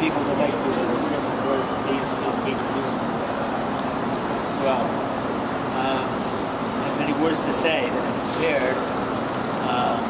people would like to share some words, please feel free to do so as well. Um, I have many words to say that I've prepared. Um,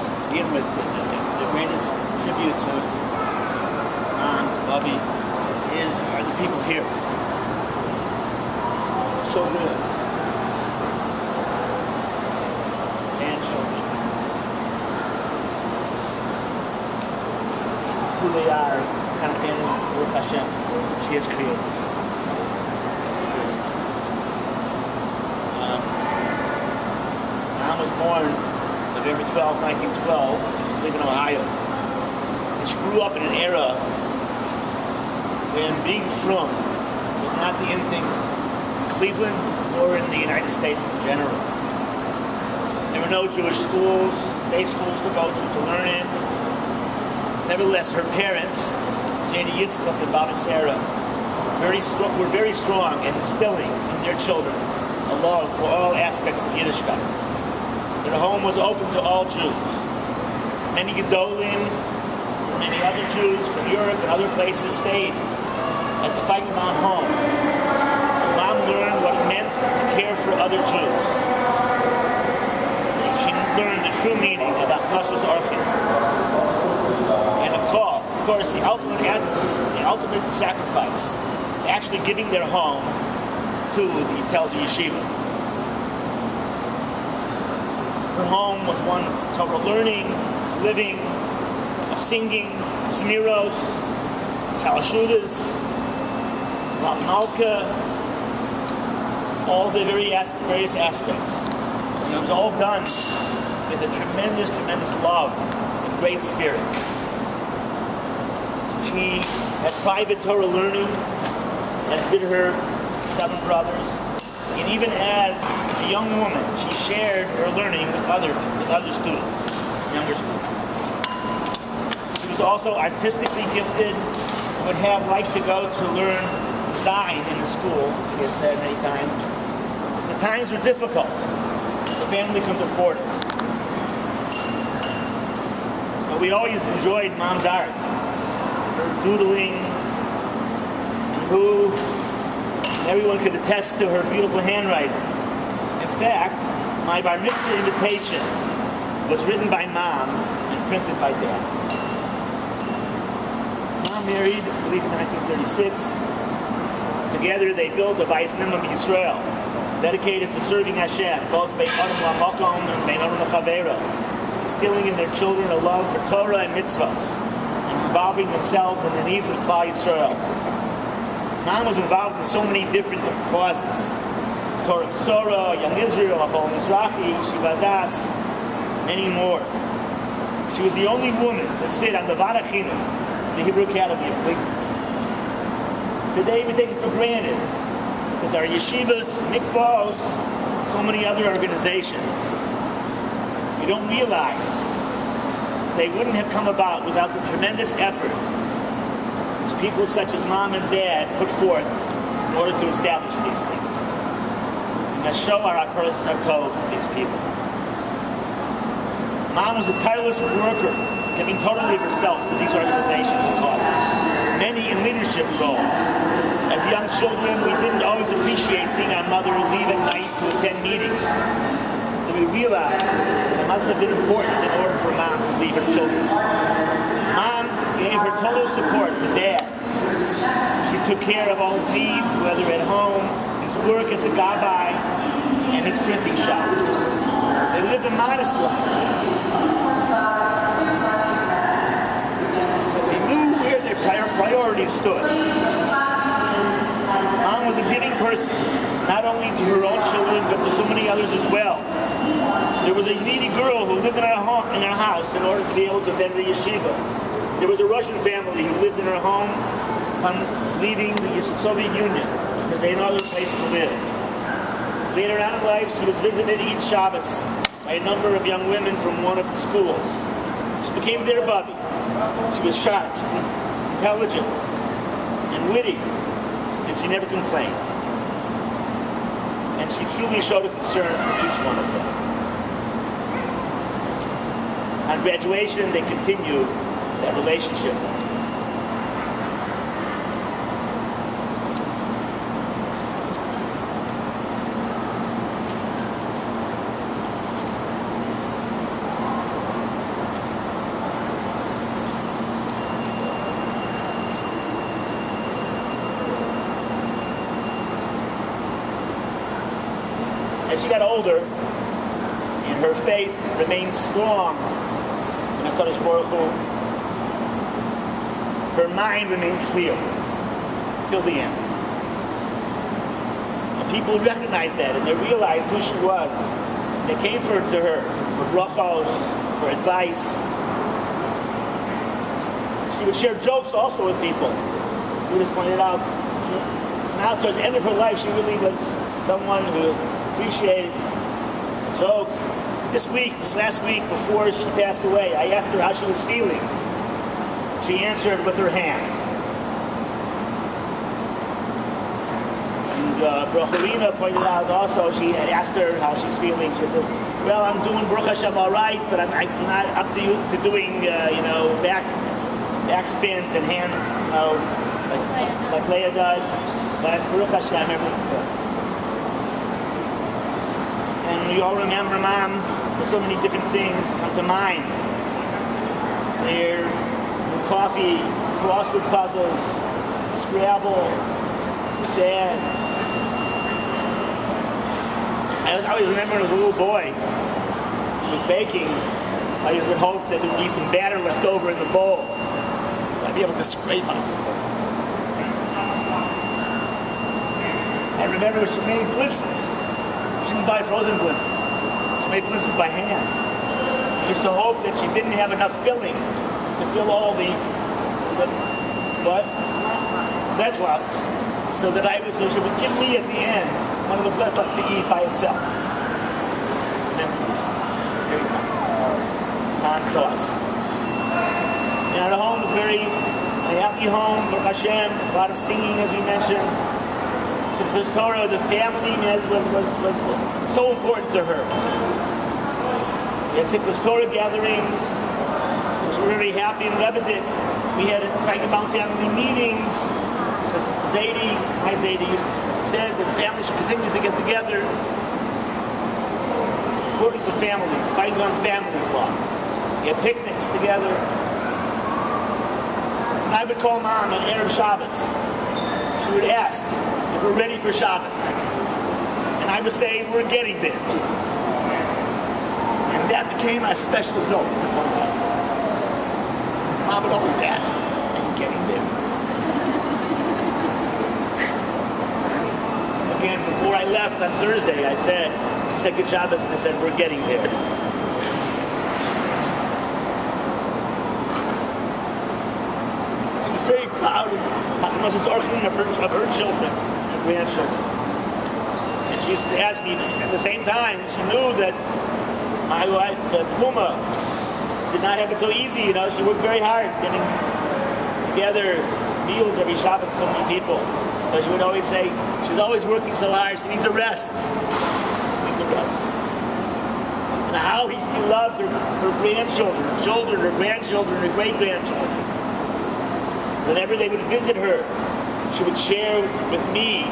to begin with, the, the, the greatest tribute to, to Mom, Bubby, is are the people here. Children and children. Are, kind of family, Hashem, she has created. Um, Mom was born November 12, 1912, in Cleveland, Ohio. And she grew up in an era when being frum was not the end thing in Cleveland or in the United States in general. There were no Jewish schools, day schools to go to to learn in. Nevertheless, her parents, Janie Yitzchak and Baba Sarah, very strong, were very strong in instilling in their children a love for all aspects of Yiddishkeit. Their home was open to all Jews. Many Gedolim, many other Jews from Europe and other places stayed at the Feigenbaum home. Mom learned what it meant to care for other Jews. She learned the true meaning of Hachnosas Orchim. Course, the ultimate, the ultimate sacrifice, actually giving their home to the Telzer Yeshiva. Her home was one of learning, living, of singing, Smiros, Salashudas, Malka, all the very various aspects. And it was all done with a tremendous, tremendous love and great spirit. She had private Torah learning, as did her seven brothers. And even as a young woman, she shared her learning with other with other students, younger students. She was also artistically gifted, would have liked to go to learn design in the school, she had said many times. The times were difficult. The family couldn't afford it. But we always enjoyed mom's art, doodling, who everyone could attest to her beautiful handwriting. In fact, my bar mitzvah invitation was written by mom and printed by dad. Mom married, I believe in 1936. Together they built a Bais Nimam Yisrael, dedicated to serving Hashem, both Bein Adam LaMokom and Bein Adam LaChavera, instilling in their children a love for Torah and mitzvahs, involving themselves in the needs of Klal Yisrael. Mom was involved in so many different causes. Torah Sora, Young Israel, Hapoel Mizrahi, Shiva Das, many more. She was the only woman to sit on the Varachinu, the Hebrew Academy of Cleveland. Today we take it for granted that there are yeshivas, mikvahs, so many other organizations. We don't realize they wouldn't have come about without the tremendous effort which people such as mom and dad put forth in order to establish these things. We must show our Akaras to these people. Mom was a tireless worker, giving totally of herself to these organizations and causes, many in leadership roles. As young children, we didn't always appreciate seeing our mother leave at night to attend meetings. We realized that it must have been important in order for mom to leave her children. Mom gave her total support to dad. She took care of all his needs, whether at home, his work as a gabbai, and his printing shop. They lived a modest life. But they knew where their prior priorities stood. Mom was a giving person, not only to her own children, but to so many others as well. There was a needy girl who lived in our, home, in our house in order to be able to attend the yeshiva. There was a Russian family who lived in her home leaving the Soviet Union because they had no other place to live. Later on in life, she was visited each Shabbos by a number of young women from one of the schools. She became their bubby. She was sharp, intelligent, and witty, and she never complained. And she truly showed a concern for each one of them. On graduation, they continued that relationship. She got older, and her faith remained strong in HaKadosh Baruch Hu, her mind remained clear till the end. And people recognized that, and they realized who she was. They came for, to her for brachos, for advice. She would share jokes also with people. You just pointed out, she, now towards the end of her life, she really was someone who appreciated a joke. This week, this last week before she passed away, I asked her how she was feeling. She answered with her hands. And uh, pointed out also, she had asked her how she's feeling. She says, well, I'm doing Baruch Hashem all right, but I'm, I'm not up to you to doing, uh, you know, back back spins and hand, you know, like, like Leah does. But Baruch Hashem, everything's good. And we all remember, Mom, there's so many different things come to mind. There, coffee, crossword puzzles, Scrabble, Dad. I always- remember when I was a little boy, she was baking. I always would hope that there would be some batter left over in the bowl, so I'd be able to scrape it. I remember she made blintzes. She didn't buy frozen blintzes. She made blintzes by hand. Just to hope that she didn't have enough filling to fill all the, the what? That's love. So that I was, so she would give me at the end one of the blintzes to eat by itself. Memories. Very fun. Fond thoughts. And our home was very a happy home, Baruch Hashem, a lot of singing as we mentioned. Simchas Torah, the family was, was, was, so important to her. Had Simchas Torah gatherings. We were very happy in Lebedik. We had Feigenbaum family meetings because Zadie, my Zadie, used to- said that the family should continue to get together. Importance of family, Feigenbaum family club. We had picnics together. I would call mom on Erev Shabbos. She would ask if we're ready for Shabbos. And I would say, we're getting there. And that became a special joke with one another. Mom would always ask, are you getting there? Again, before I left on Thursday, I said, she said, good Shabbos, and I said, we're getting there. Was very proud of of her, children grandchildren. And she used to ask me at the same time, she knew that my wife, that Puma, did not have it so easy, you know. She worked very hard getting together meals every Shabbos with so many people. So she would always say, she's always working so hard, she needs a rest. She needs a rest. And how he, she loved her, her grandchildren, children, her grandchildren, her great-grandchildren. Whenever they would visit her, she would share with me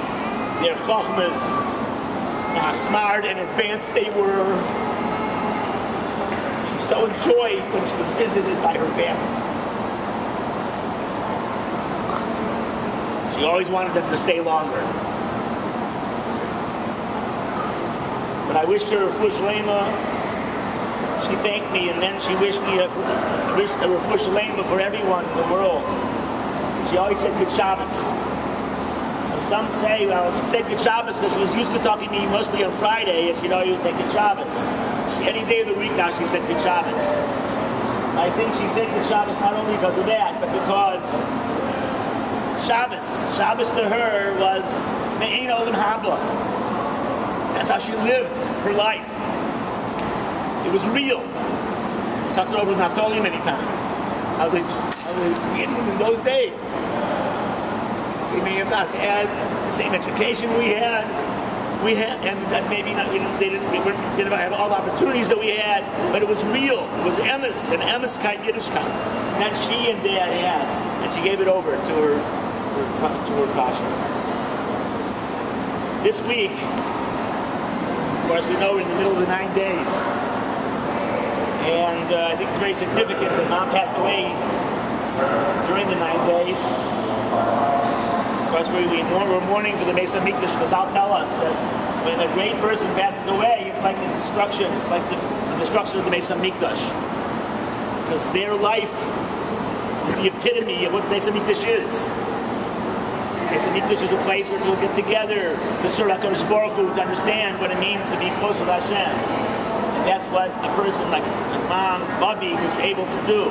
their chachmas, how smart and advanced they were. She so enjoyed when she was visited by her family. She always wanted them to stay longer. When I wished her a Fush Lema, she thanked me and then she wished me a, wished a Fush Lema for everyone in the world. She always said good Shabbos. So some say, well, she said good Shabbos because she was used to talking to me mostly on Friday and she'd always say good Shabbos. She, any day of the week now she said good Shabbos. I think she said good Shabbos not only because of that, but because Shabbos, Shabbos to her was Me'in Olam Haba. That's how she lived her life. It was real. I talked it over with Naftali many times. How they, how they in those days. They may have not had the same education we had. we had, and that maybe not, we they didn't, we didn't have all the opportunities that we had, but it was real. It was Emes, and Emes kind Yiddishkeit. That she and Dad had, and she gave it over to her, her to her kasha. This week, of course, we know we're in the middle of the nine days, and uh, I think it's very significant that Mom passed away during the nine days. Course, we, we, we're mourning for the Mesa Mikdash. Chazal tell us that when a great person passes away, it's like the destruction. It's like the, the destruction of the Mesa Mikdash. Because their life is the epitome of what Mesa Mikdash is. Mesa Mikdash is a place where people get together to serve HaKadosh Baruch Hu, to understand what it means to be close with Hashem. And that's what a person like, Mom, Bubby, was able to do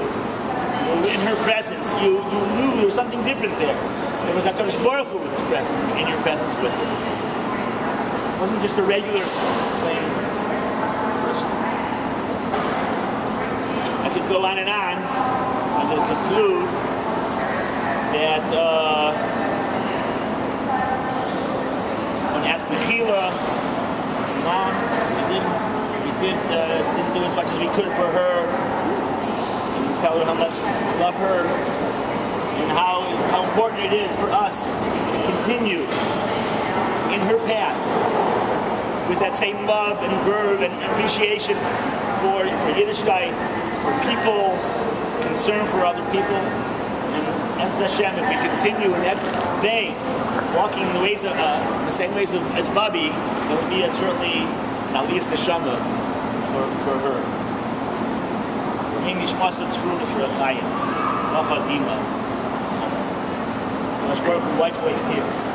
in her presence, you, you knew there was something different there. There was HaKadosh Baruch Hu was present in your presence with her. It wasn't just a regular plain person. I could go on and on. Going to conclude that uh, when asked Mechila, Mom, we didn't, we did, uh, didn't do as much as we could for her tell her how much love her and how, how important it is for us to continue in her path with that same love and verve and appreciation for, for Yiddishkeit, for people, concern for other people. And as Hashem, if we continue in that vein, walking in the ways of, uh, the same ways of, as Bubby, it will be a, certainly an aliyas neshama for, for her. English Master Tzrunas Rechayim. Lacha Dima. Mashbaruch, wipe away tears.